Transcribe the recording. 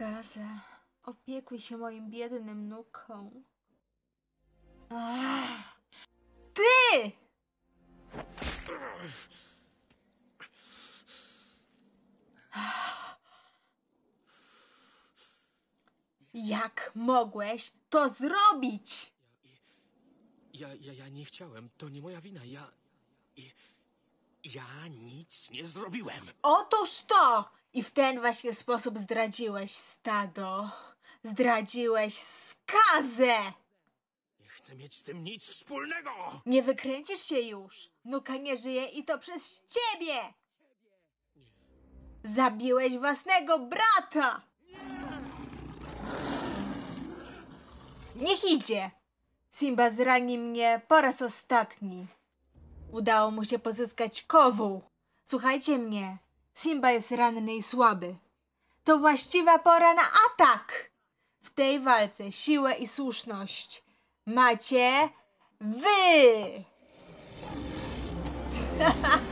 Skaza, opiekuj się moim biednym nuką. Ach, ty! Jak mogłeś to zrobić? Ja, ja, ja nie chciałem. To nie moja wina. Ja. i- Ja nic nie zrobiłem. Otóż to! I w ten właśnie sposób zdradziłeś stado. Zdradziłeś skazę! Nie chcę mieć z tym nic wspólnego. Nie wykręcisz się już. Nuka nie żyje i to przez ciebie! Zabiłeś własnego brata! Niech idzie! Simba zrani mnie po raz ostatni. Udało mu się pozyskać kowół. Słuchajcie mnie. Simba jest ranny i słaby. To właściwa pora na atak! W tej walce siłę i słuszność macie wy!